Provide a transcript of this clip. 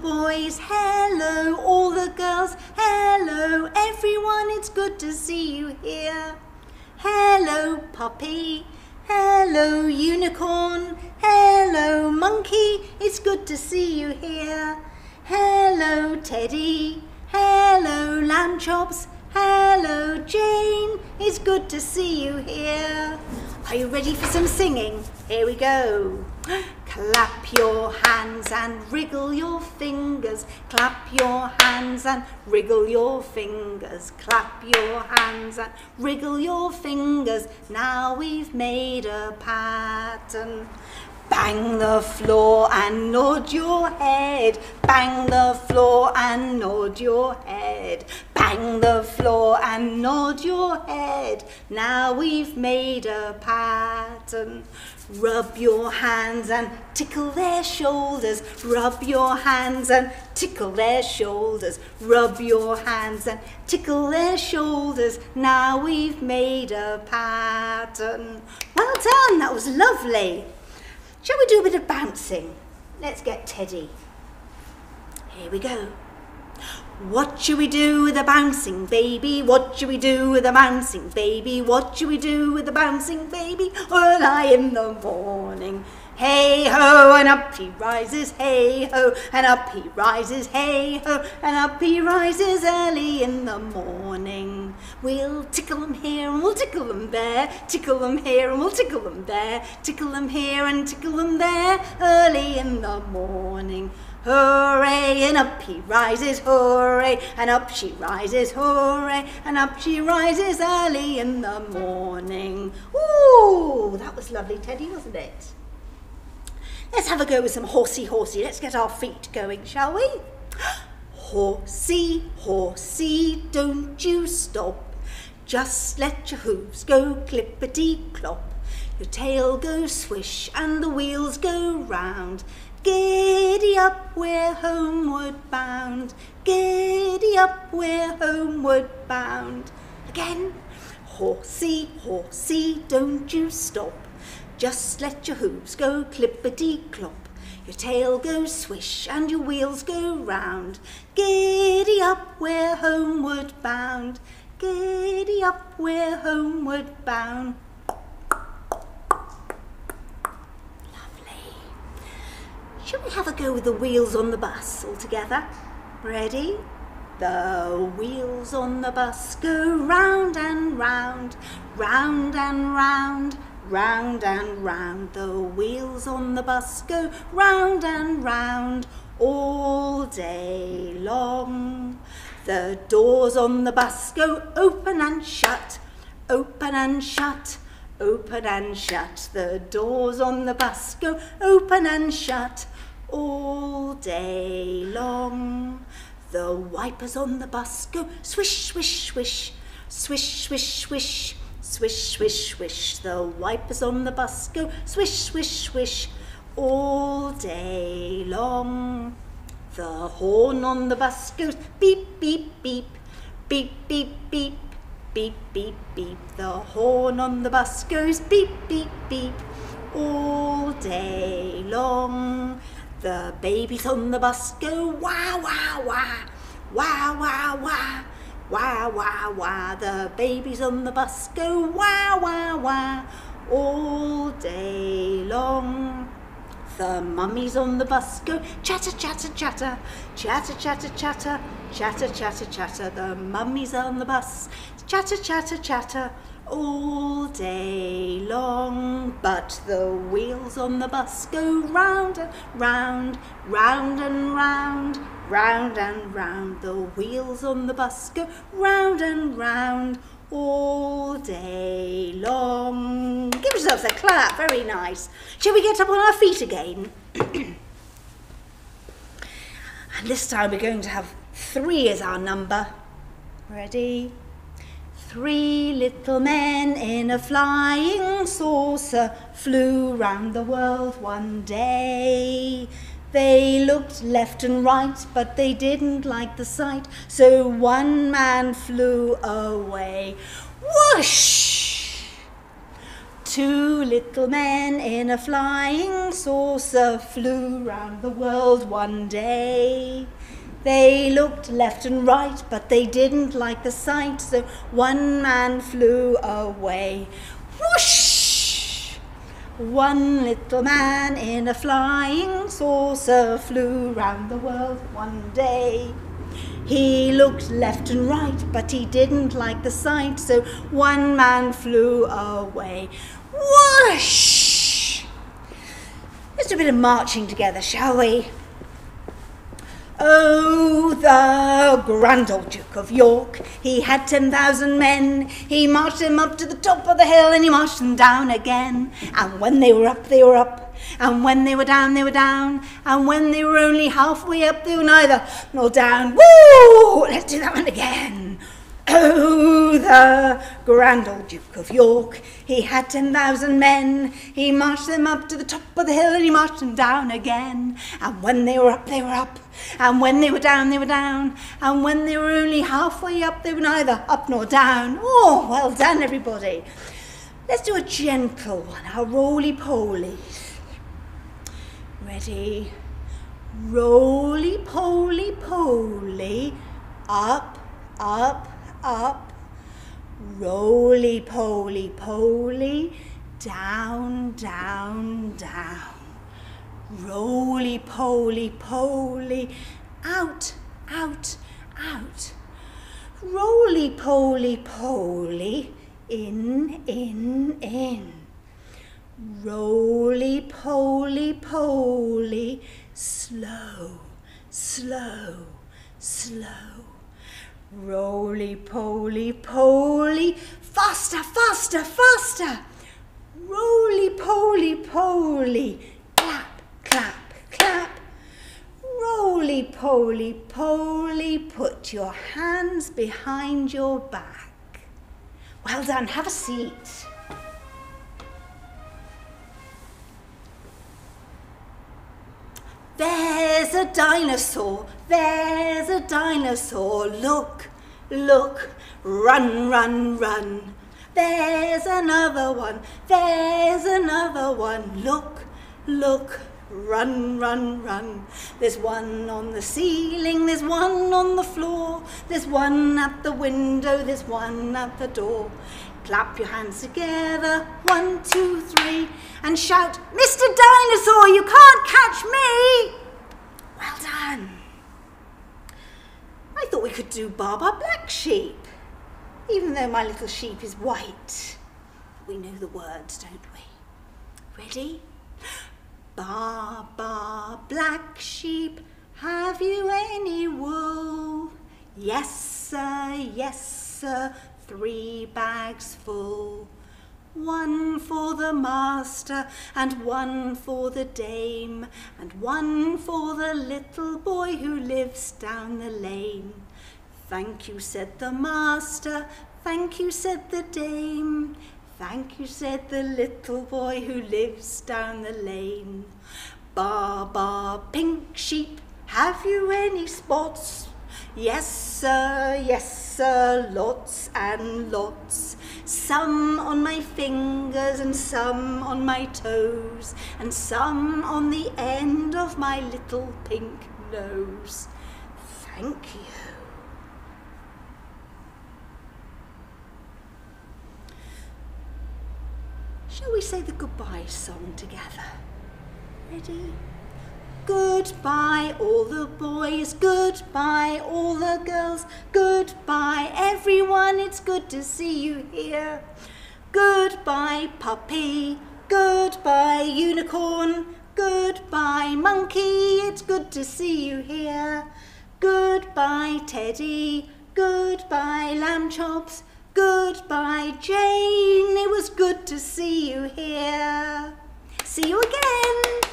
boys, hello. All the girls, hello. Everyone, it's good to see you here. Hello, puppy. Hello, unicorn. Hello, monkey. It's good to see you here. Hello, teddy. Hello, lamb chops. Hello, Jane. It's good to see you here. Are you ready for some singing? Here we go. Clap your hands and wriggle your fingers. Clap your hands and wriggle your fingers. Clap your hands and wriggle your fingers. Now we've made a pattern. Bang the floor and nod your head. Bang the floor and nod your head. Bang the floor and nod your head. Now we've made a pattern. Rub your hands and tickle their shoulders. Rub your hands and tickle their shoulders. Rub your hands and tickle their shoulders. Now we've made a pattern. Well done, that was lovely. Shall we do a bit of bouncing? Let's get Teddy. Here we go. What should we do with a bouncing baby? What should we do with a bouncing baby? What should we do with a bouncing baby? Early in the morning. Hey ho, and up he rises, hey ho, and up he rises, hey ho, and up he rises early in the morning. We'll tickle him here and we'll tickle him there, tickle him here and we'll tickle him there, tickle him here and tickle him there, early in the morning. Hooray, and up he rises, hooray, and up she rises, hooray, and up she rises early in the morning. Ooh, that was lovely, Teddy, wasn't it? Let's have a go with some horsey horsey. Let's get our feet going, shall we? Horsey, horsey, don't you stop. Just let your hooves go clippity clop. Your tail goes swish and the wheels go round. Giddy up, we're homeward bound. Giddy up, we're homeward bound. Again, horsey, horsey, don't you stop. Just let your hooves go clippity clop. Your tail goes swish and your wheels go round. Giddy up, we're homeward bound. Giddy up, we're homeward bound. Lovely. Shall we have a go with the wheels on the bus all together? Ready? The wheels on the bus go round and round, round and round, Round and round the wheels on the bus go round and round all day long. The doors on the bus go open and shut, open and shut, open and shut. The doors on the bus go open and shut all day long. The wipers on the bus go swish, swish, swish, swish, swish, swish. Swish, swish, swish, the wipers on the bus go swish, swish, swish all day long. The horn on the bus goes beep, beep, beep, beep, beep, beep, beep, beep, beep. The horn on the bus goes beep, beep, beep all day long. The babies on the bus go wah, wah, wah, wah, wah, wah. Wah, wah, wah, the babies on the bus go wah, wah, wah, all day long. The mummies on the bus go chatter, chatter, chatter, chatter, chatter, chatter, chatter, chatter, chatter. The mummies on the bus chatter, chatter, chatter, all day long. But the wheels on the bus go round and round, round and round, Round and round the wheels on the bus go round and round all day long. Give yourselves a clap, very nice. Shall we get up on our feet again? and this time we're going to have three as our number. Ready? Three little men in a flying saucer flew round the world one day. They looked left and right, but they didn't like the sight, so one man flew away. Whoosh! Two little men in a flying saucer flew round the world one day. They looked left and right, but they didn't like the sight, so one man flew away. Whoosh! One little man in a flying saucer flew round the world one day. He looked left and right, but he didn't like the sight, so one man flew away. Whoosh! Do a bit of marching together, shall we? Oh, the grand old Duke of York, he had 10,000 men. He marched them up to the top of the hill and he marched them down again. And when they were up, they were up. And when they were down, they were down. And when they were only halfway up, they were neither nor down. Woo! Let's do that one again. Oh, the grand old Duke of York, he had 10,000 men. He marched them up to the top of the hill and he marched them down again. And when they were up, they were up. And when they were down, they were down. And when they were only halfway up, they were neither up nor down. Oh, well done, everybody. Let's do a gentle one, a roly-poly. Ready? Roly-poly-poly. Up, up, up, roly poly poly, down, down, down, roly poly poly, out, out, out, roly poly poly, in, in, in. Roly poly poly, slow, slow, slow. Roly poly poly, faster, faster, faster. Roly poly poly, clap, clap, clap. Roly poly poly, put your hands behind your back. Well done, have a seat. There's a dinosaur, there's a dinosaur. Look, look, run, run, run. There's another one, there's another one. Look, look, run, run, run. There's one on the ceiling, there's one on the floor, there's one at the window, there's one at the door. Clap your hands together, one, two, three, and shout, Mr. Dinosaur, you can't catch me! Well done. I thought we could do Baa Baa Black Sheep, even though my little sheep is white. We know the words, don't we? Ready? Baa Baa Black Sheep, have you any wool? Yes, sir, yes, sir, three bags full. One for the master, and one for the dame, and one for the little boy who lives down the lane. Thank you, said the master, thank you, said the dame. Thank you, said the little boy who lives down the lane. Ba ba, pink sheep, have you any spots? Yes, sir, yes, sir, lots and lots. Some on my fingers and some on my toes, and some on the end of my little pink nose. Thank you. Shall we say the goodbye song together? Ready? Goodbye, all the boys, goodbye, all the girls, goodbye, everyone, it's good to see you here. Goodbye, puppy, goodbye, unicorn, goodbye, monkey, it's good to see you here. Goodbye, teddy, goodbye, lamb chops, goodbye, Jane, it was good to see you here. See you again.